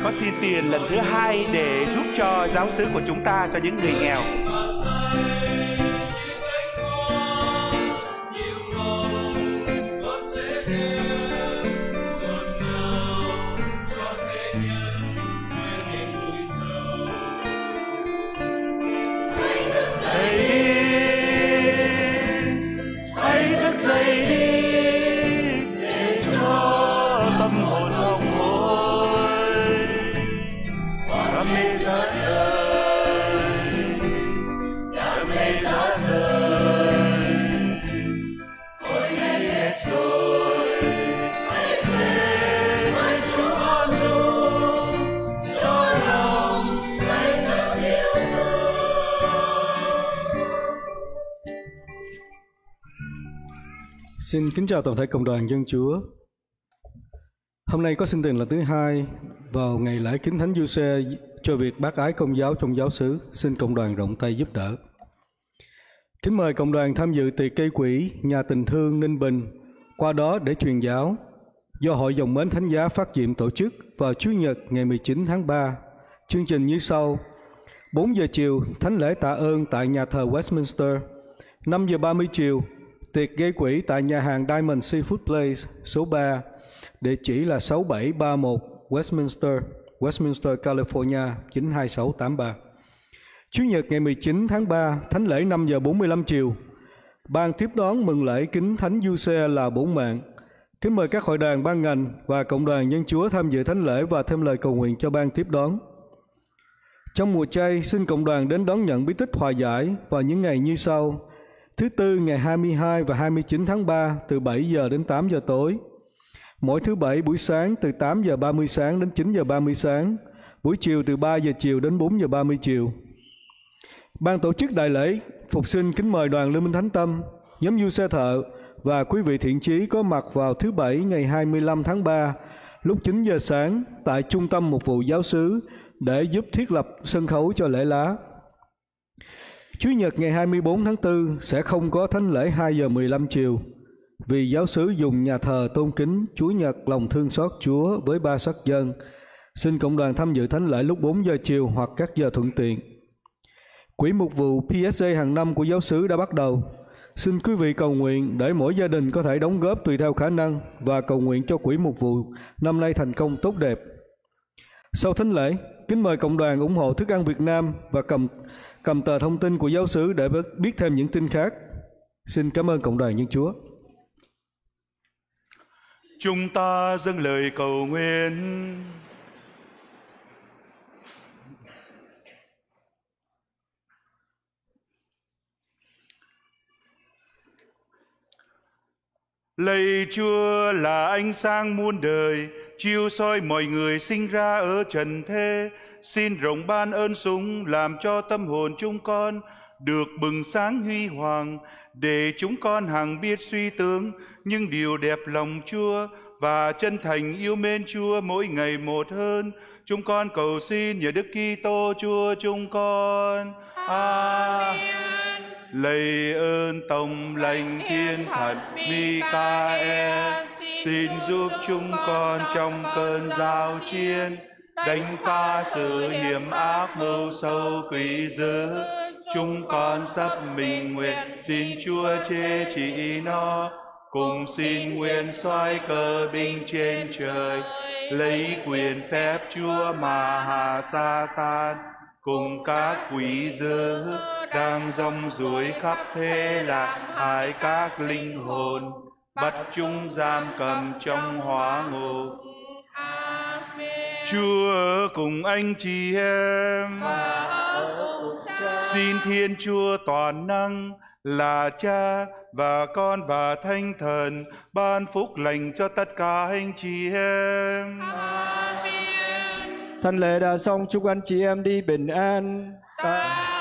Có xin tiền lần thứ hai để giúp cho giáo xứ của chúng ta cho những người nghèo. Xin kính chào toàn thể cộng đoàn dân Chúa. Hôm nay có sinh tiền là thứ hai vào ngày lễ kính thánh du xe cho việc bác ái công giáo trong giáo xứ. Xin cộng đoàn rộng tay giúp đỡ. Kính mời cộng đoàn tham dự tiệc cây quỹ nhà tình thương Ninh Bình qua đó để truyền giáo do Hội dòng mến Thánh giá phát diệm tổ chức vào Chủ nhật ngày 19 tháng 3. Chương trình như sau: 4 giờ chiều, thánh lễ tạ ơn tại nhà thờ Westminster. 5 giờ 30 chiều, tiệc gây quỹ tại nhà hàng Diamond Seafood Place số 3, địa chỉ là 6731 Westminster, Westminster, California 92683. Chủ nhật ngày 19 tháng 3, thánh lễ 5 giờ 45 chiều. Ban tiếp đón mừng lễ kính thánh du xe là bổn mạng. Kính mời các hội đoàn ban ngành và cộng đoàn nhân chúa tham dự thánh lễ và thêm lời cầu nguyện cho ban tiếp đón. Trong mùa chay, xin cộng đoàn đến đón nhận bí tích hòa giải vào những ngày như sau. Thứ tư ngày 22 và 29 tháng 3 từ 7 giờ đến 8 giờ tối. Mỗi thứ bảy buổi sáng từ 8 giờ 30 sáng đến 9 giờ 30 sáng. Buổi chiều từ 3 giờ chiều đến 4 giờ 30 chiều. Ban tổ chức đại lễ phục sinh kính mời đoàn Liên minh Thánh Tâm, nhóm du xe thợ và quý vị thiện chí có mặt vào thứ bảy ngày 25 tháng 3 lúc 9 giờ sáng tại trung tâm mục vụ giáo xứ để giúp thiết lập sân khấu cho lễ lá. Chủ nhật ngày 24 tháng 4 sẽ không có thánh lễ 2 giờ 15 chiều vì giáo xứ dùng nhà thờ tôn kính Chúa Nhật lòng thương xót Chúa với ba sắc dân. Xin cộng đoàn tham dự thánh lễ lúc 4 giờ chiều hoặc các giờ thuận tiện. Quỹ mục vụ PSA hàng năm của giáo xứ đã bắt đầu. Xin quý vị cầu nguyện để mỗi gia đình có thể đóng góp tùy theo khả năng và cầu nguyện cho quỹ mục vụ năm nay thành công tốt đẹp. Sau thánh lễ, kính mời cộng đoàn ủng hộ thức ăn Việt Nam và cầm cầm tờ thông tin của giáo sứ để biết thêm những tin khác. Xin cảm ơn cộng đoàn nhân Chúa. Chúng ta dâng lời cầu nguyện. Lạy Chúa là ánh sáng muôn đời, chiếu soi mọi người sinh ra ở trần thế. Xin rộng ban ơn súng làm cho tâm hồn chúng con được bừng sáng huy hoàng để chúng con hằng biết suy tướng những điều đẹp lòng Chúa và chân thành yêu mến Chúa mỗi ngày một hơn. Chúng con cầu xin nhờ Đức Kitô Chúa chúng con. Amen. Lạy ơn Tổng lãnh thiên thần Michael, xin giúp chúng con trong cơn giao chiến, đánh phá sự hiểm ác mưu sâu quỷ dữ. Chúng con sắp mình nguyện xin Chúa chê trị nó, cùng xin nguyện xoay cờ binh trên trời, lấy quyền phép Chúa mà hạ sa tan cùng các quỷ dữ đang rong ruổi khắp thế lạc hại các linh hồn bắt chúng giam cầm trong hóa ngục Chúa ở cùng anh chị em xin Thiên Chúa toàn năng là Cha và Con và Thánh Thần ban phúc lành cho tất cả anh chị em. Thanh lễ đã xong, chúc anh chị em đi bình an. Chúa.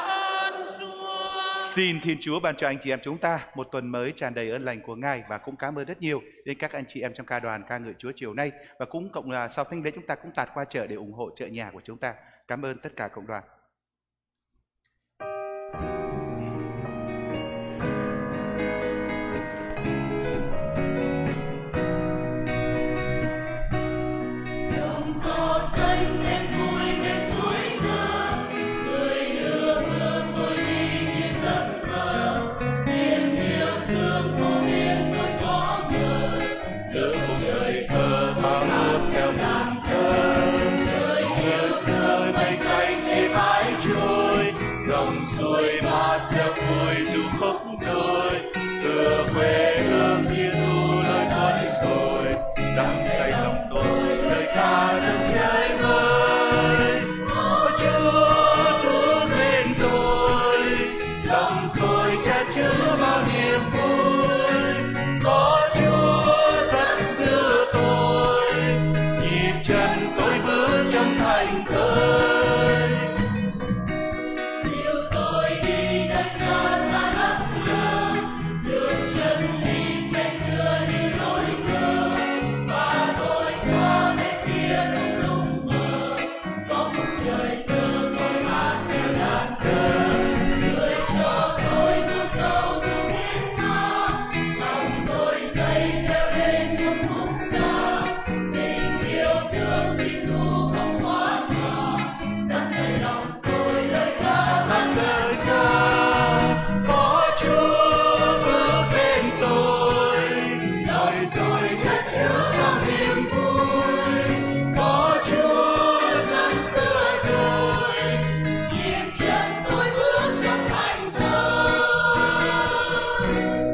Xin Thiên Chúa ban cho anh chị em chúng ta một tuần mới tràn đầy ơn lành của Ngài và cũng cảm ơn rất nhiều đến các anh chị em trong ca đoàn ca ngợi Chúa chiều nay và cũng cộng là sau thánh lễ chúng ta cũng tạt qua chợ để ủng hộ chợ nhà của chúng ta. Cảm ơn tất cả cộng đoàn.